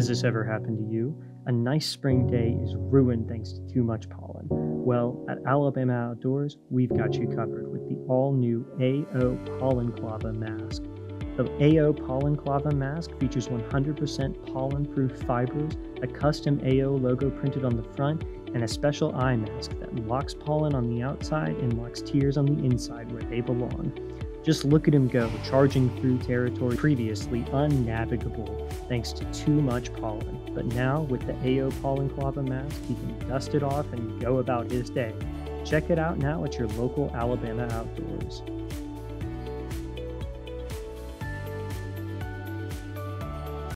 Has this ever happened to you? A nice spring day is ruined thanks to too much pollen. Well, at Alabama Outdoors, we've got you covered with the all new AO Pollenclava mask. The AO Pollenclava mask features 100% pollen proof fibers, a custom AO logo printed on the front, and a special eye mask that locks pollen on the outside and locks tears on the inside where they belong. Just look at him go, charging through territory previously unnavigable thanks to too much pollen. But now, with the AO Pollenclava mask, he can dust it off and go about his day. Check it out now at your local Alabama Outdoors.